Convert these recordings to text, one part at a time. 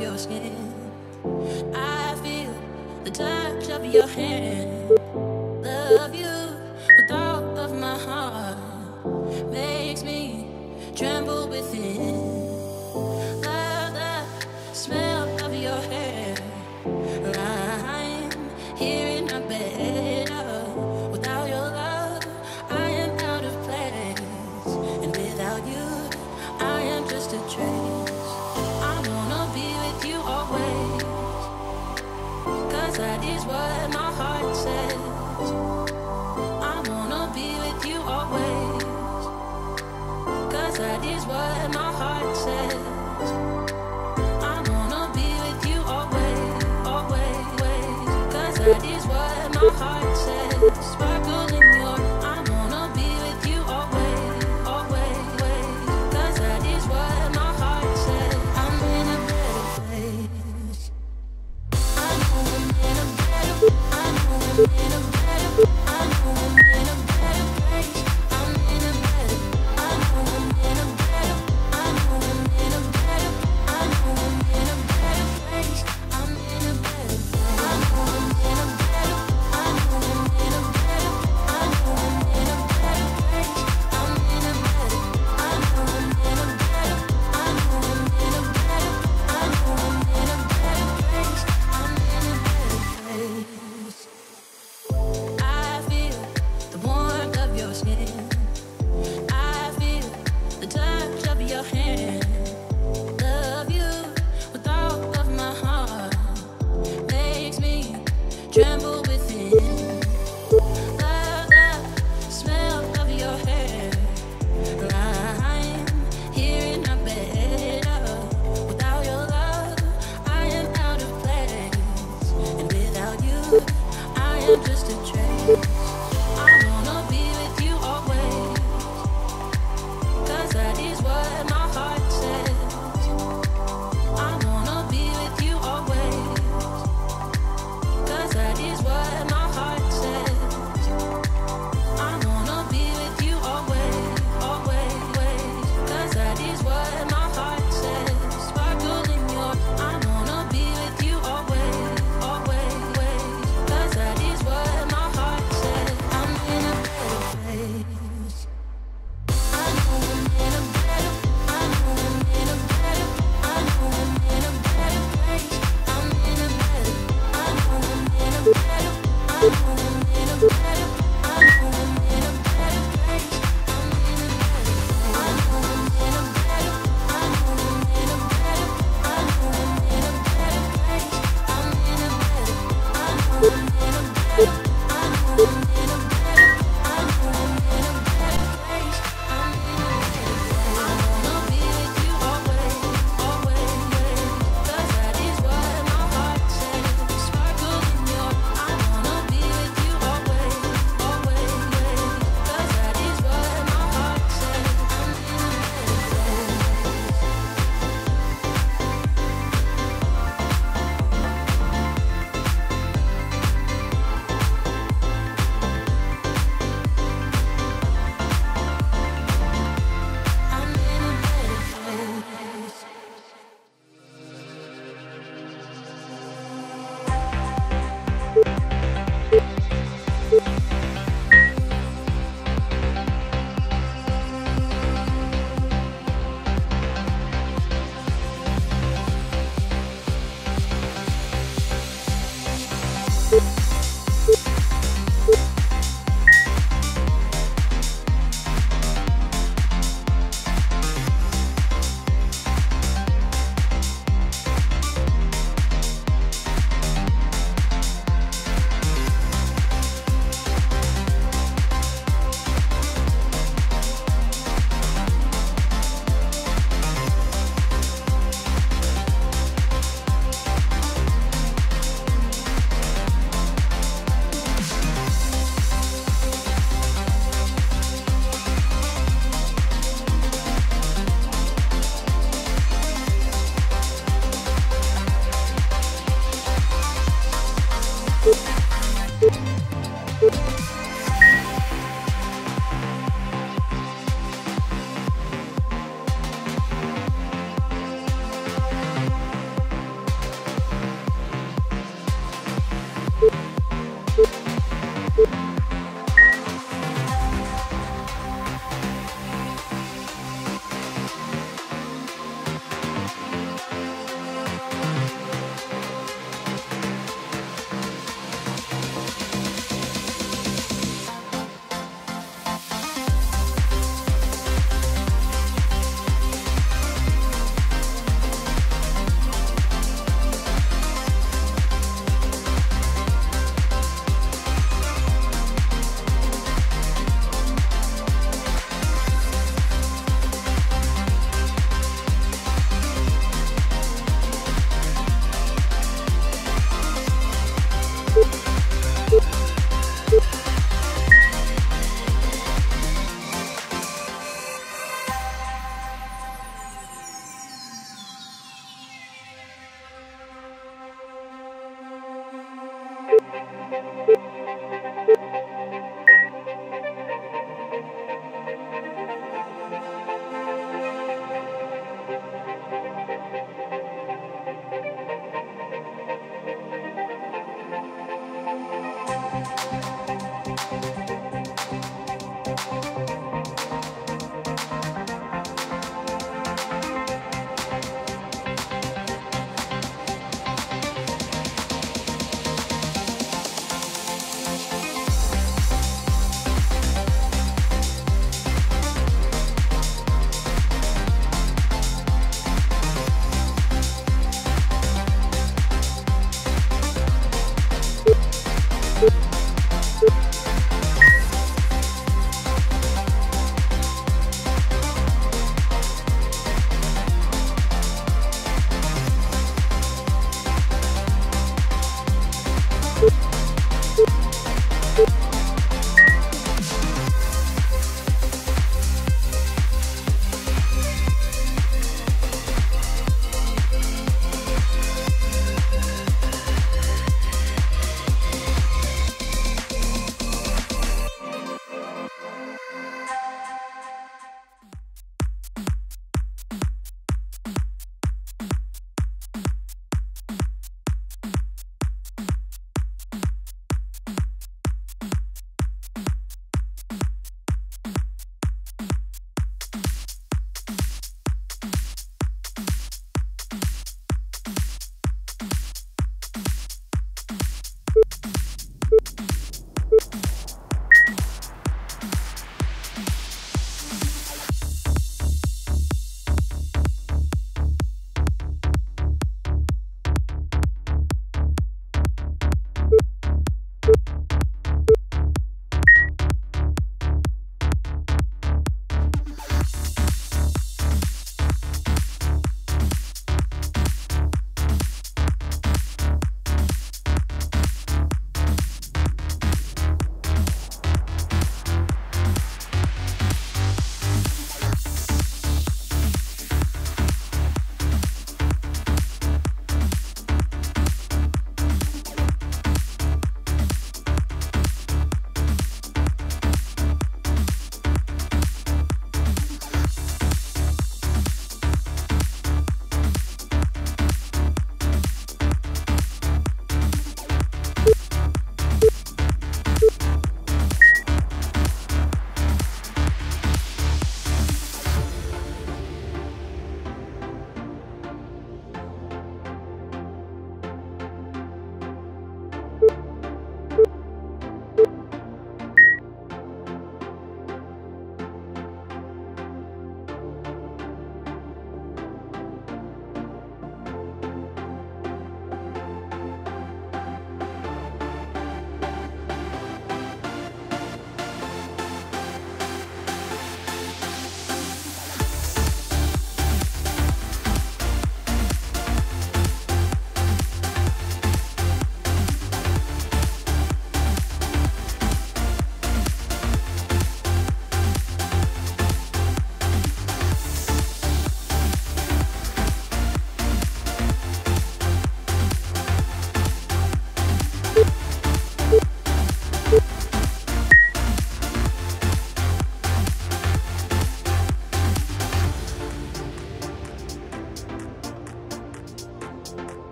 your skin. I feel the touch of your hand. Love you with all of my heart. Makes me tremble within.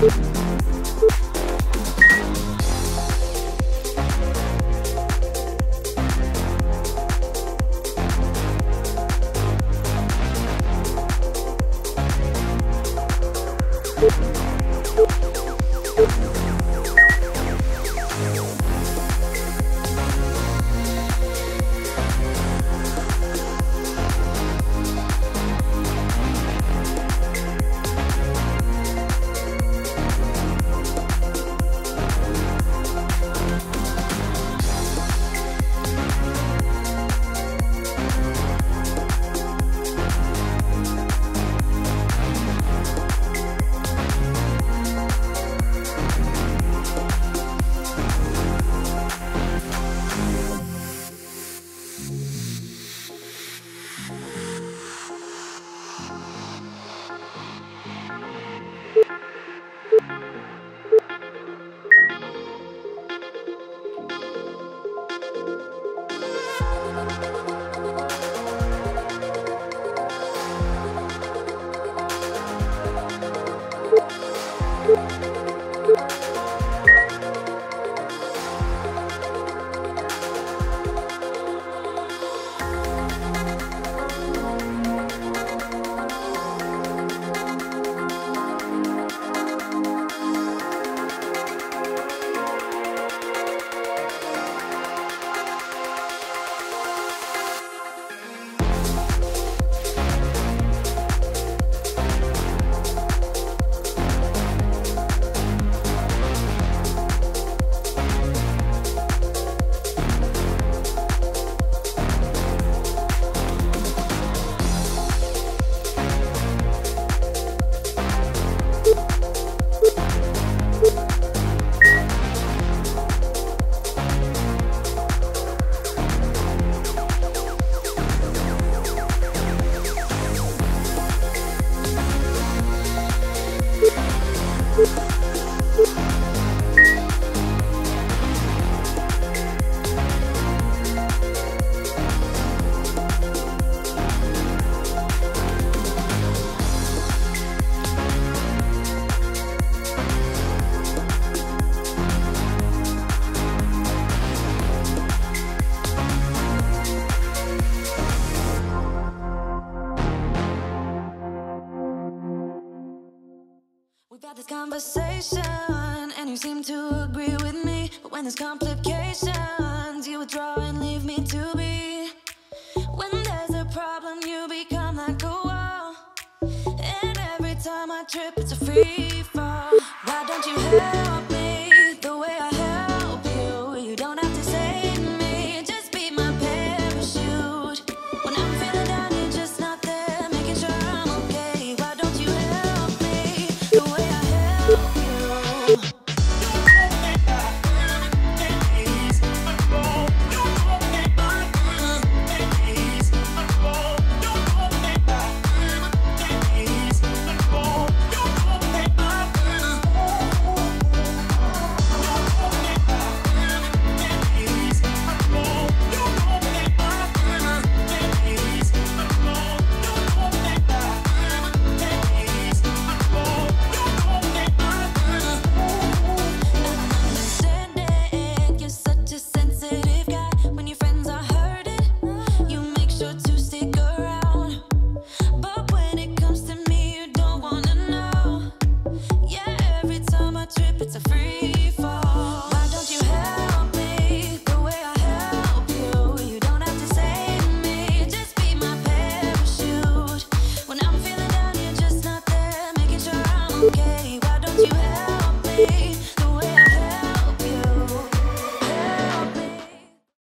Conversation